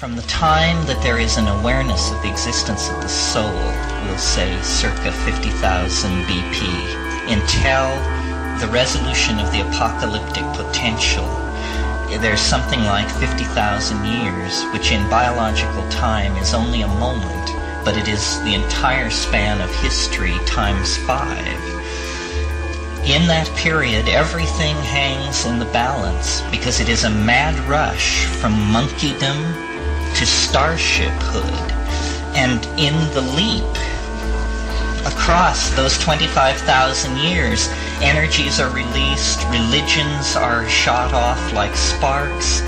From the time that there is an awareness of the existence of the soul, we'll say circa 50,000 BP, until the resolution of the apocalyptic potential, there's something like 50,000 years, which in biological time is only a moment, but it is the entire span of history times five. In that period, everything hangs in the balance because it is a mad rush from monkeydom to starshiphood. And in the leap across those 25,000 years, energies are released, religions are shot off like sparks,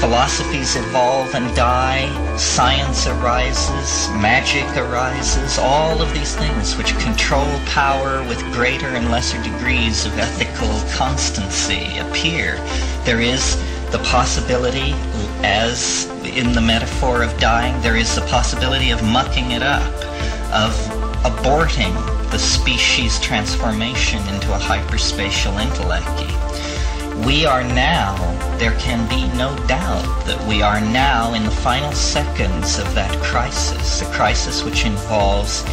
philosophies evolve and die, science arises, magic arises, all of these things which control power with greater and lesser degrees of ethical constancy appear. There is the possibility, as in the metaphor of dying, there is the possibility of mucking it up, of aborting the species transformation into a hyperspatial intellecty. We are now, there can be no doubt that we are now in the final seconds of that crisis, a crisis which involves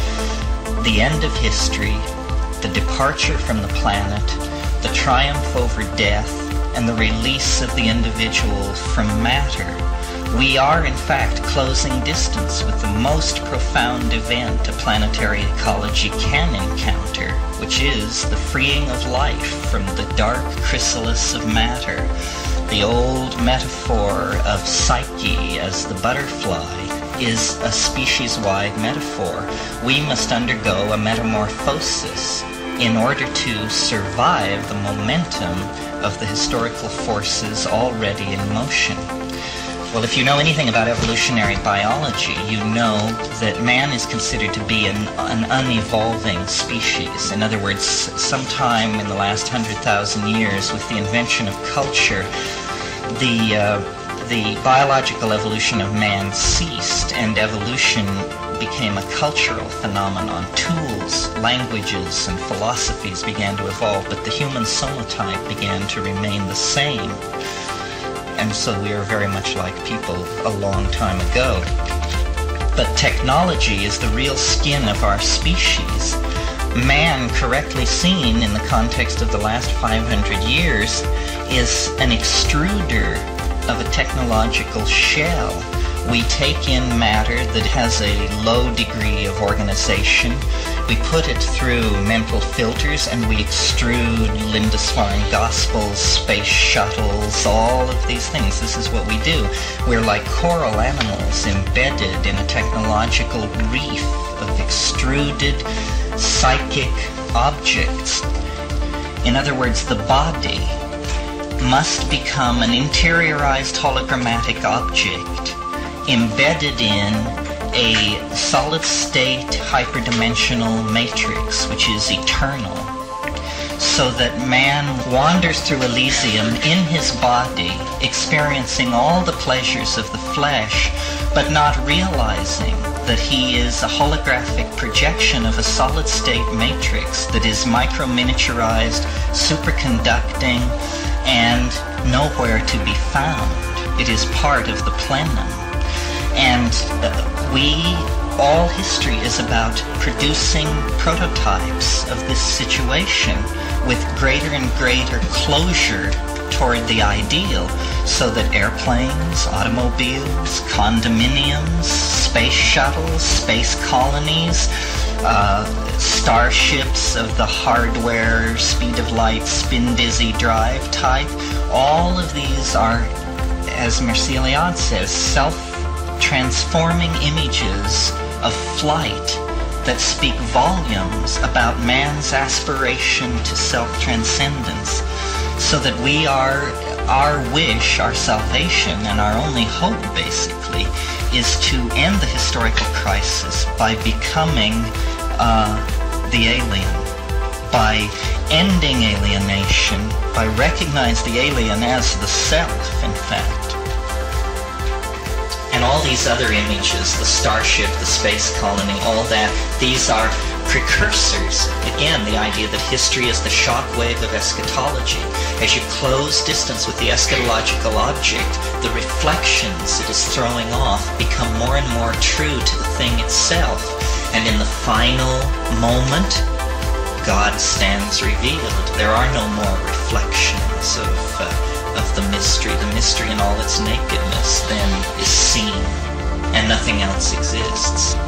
the end of history, the departure from the planet, the triumph over death, and the release of the individual from matter. We are, in fact, closing distance with the most profound event a planetary ecology can encounter, which is the freeing of life from the dark chrysalis of matter. The old metaphor of psyche as the butterfly is a species-wide metaphor. We must undergo a metamorphosis in order to survive the momentum of the historical forces already in motion. Well, if you know anything about evolutionary biology, you know that man is considered to be an, an unevolving species. In other words, sometime in the last hundred thousand years, with the invention of culture, the uh, the biological evolution of man ceased, and evolution became a cultural phenomenon. Tools, languages, and philosophies began to evolve, but the human somatype began to remain the same and so we are very much like people a long time ago. But technology is the real skin of our species. Man, correctly seen in the context of the last 500 years, is an extruder of a technological shell. We take in matter that has a low degree of organization we put it through mental filters and we extrude Lindisfarne Gospels, space shuttles, all of these things. This is what we do. We're like coral animals embedded in a technological reef of extruded psychic objects. In other words, the body must become an interiorized hologrammatic object embedded in a solid state hyperdimensional matrix which is eternal so that man wanders through Elysium in his body, experiencing all the pleasures of the flesh, but not realizing that he is a holographic projection of a solid state matrix that is micro-miniaturized, superconducting, and nowhere to be found. It is part of the plenum. And uh, we, all history is about producing prototypes of this situation with greater and greater closure toward the ideal so that airplanes, automobiles, condominiums, space shuttles, space colonies, uh, starships of the hardware, speed of light, spindizzy drive type, all of these are, as Eliade says, self transforming images of flight that speak volumes about man's aspiration to self-transcendence so that we are our wish, our salvation, and our only hope, basically, is to end the historical crisis by becoming uh, the alien, by ending alienation, by recognizing the alien as the self, in fact and all these other images, the starship, the space colony, all that, these are precursors. Again, the idea that history is the shockwave of eschatology. As you close distance with the eschatological object, the reflections it is throwing off become more and more true to the thing itself. And in the final moment, God stands revealed. There are no more reflections of, uh, of the mystery. The mystery in all its nakedness then is seen, and nothing else exists.